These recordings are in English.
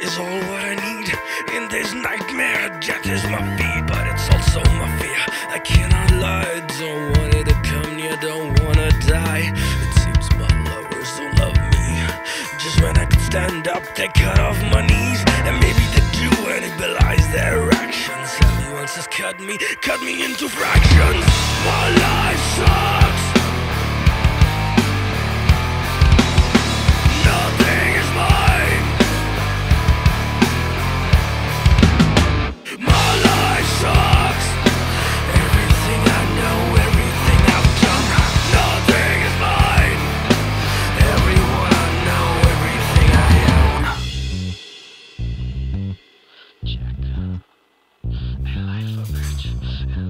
is all what I need in this nightmare. Death is my fear, but it's also my fear. I cannot lie, don't want it to come near, don't wanna die. It seems my lovers don't love me. Just when I could stand up, they cut off my knees, and maybe they do, and it belies their actions. Everyone says cut me, cut me into fractions. My life's.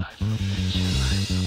I will life.